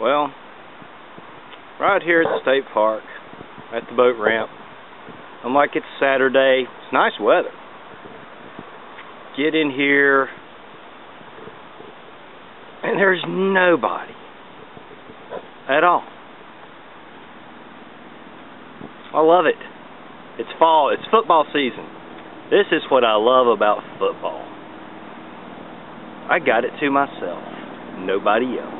Well, right here at the state park, at the boat ramp, I'm like it's Saturday, it's nice weather. Get in here, and there's nobody at all. I love it. It's fall, it's football season. This is what I love about football. I got it to myself, nobody else.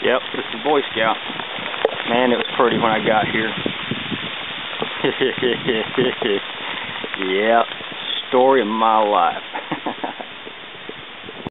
Yep, this is Boy Scout. Man, it was pretty when I got here. yep, story of my life.